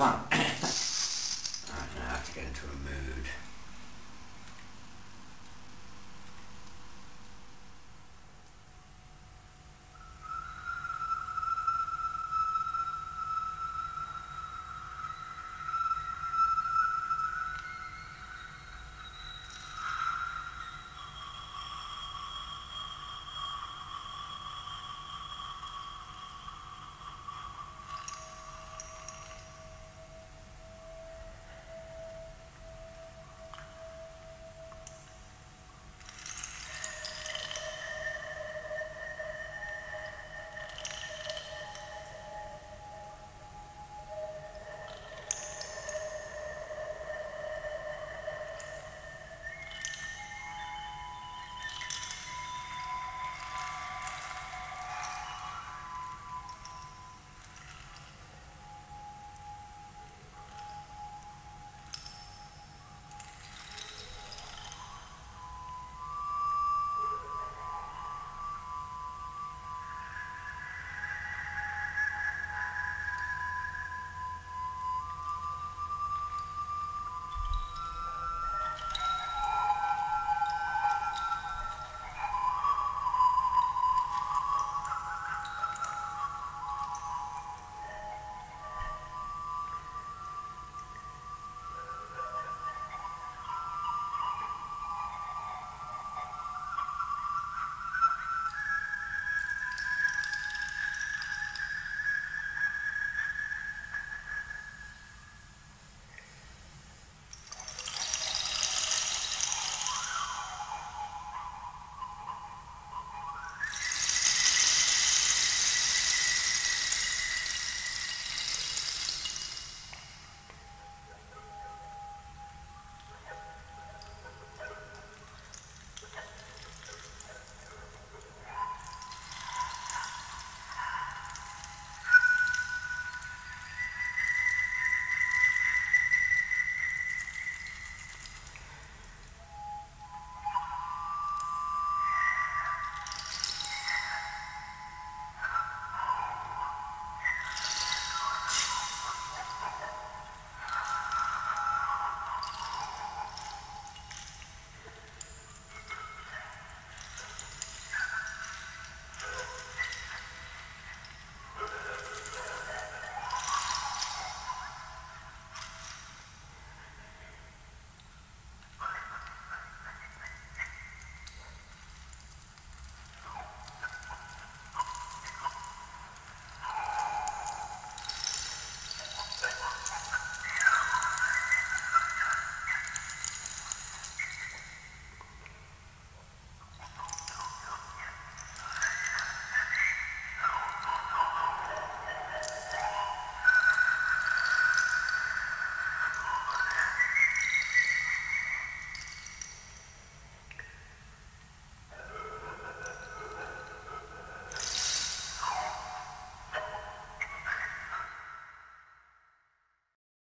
嘛